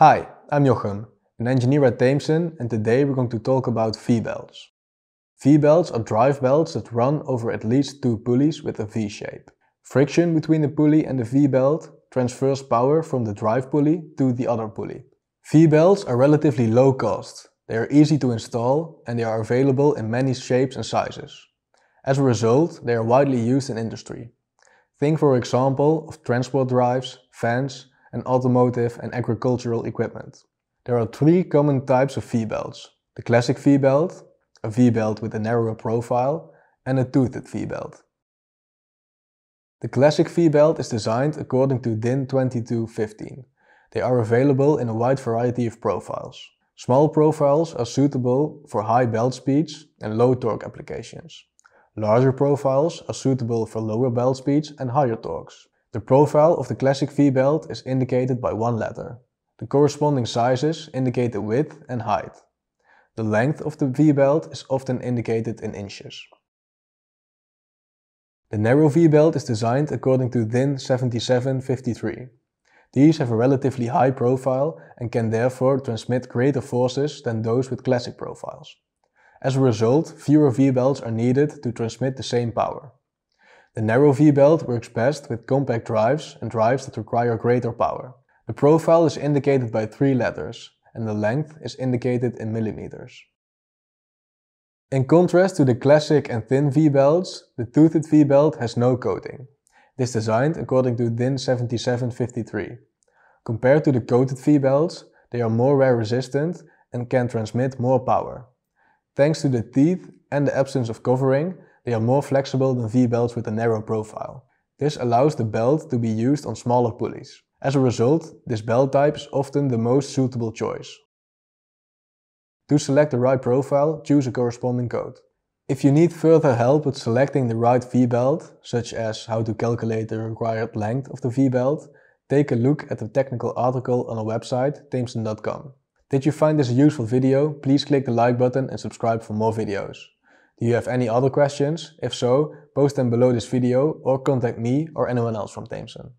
Hi, I'm Jochem, an engineer at Tameson and today we're going to talk about V-belts. V-belts are drive belts that run over at least two pulleys with a V-shape. Friction between the pulley and the V-belt transfers power from the drive pulley to the other pulley. V-belts are relatively low cost, they are easy to install and they are available in many shapes and sizes. As a result, they are widely used in industry. Think for example of transport drives, fans, and automotive and agricultural equipment. There are three common types of V-belts. The classic V-belt, a V-belt with a narrower profile, and a toothed V-belt. The classic V-belt is designed according to DIN 2215. They are available in a wide variety of profiles. Small profiles are suitable for high belt speeds and low torque applications. Larger profiles are suitable for lower belt speeds and higher torques. The profile of the classic V-belt is indicated by one letter. The corresponding sizes indicate the width and height. The length of the V-belt is often indicated in inches. The narrow V-belt is designed according to DIN 7753. These have a relatively high profile and can therefore transmit greater forces than those with classic profiles. As a result, fewer V-belts are needed to transmit the same power. The narrow V-belt works best with compact drives and drives that require greater power. The profile is indicated by three letters and the length is indicated in millimeters. In contrast to the classic and thin V-belts, the toothed V-belt has no coating. It is designed according to DIN 7753. Compared to the coated V-belts, they are more wear resistant and can transmit more power. Thanks to the teeth and the absence of covering, they are more flexible than V-belts with a narrow profile. This allows the belt to be used on smaller pulleys. As a result, this belt type is often the most suitable choice. To select the right profile, choose a corresponding code. If you need further help with selecting the right V-belt, such as how to calculate the required length of the V-belt, take a look at the technical article on our website, tameson.com. Did you find this a useful video? Please click the like button and subscribe for more videos. Do you have any other questions? If so, post them below this video or contact me or anyone else from Tameson.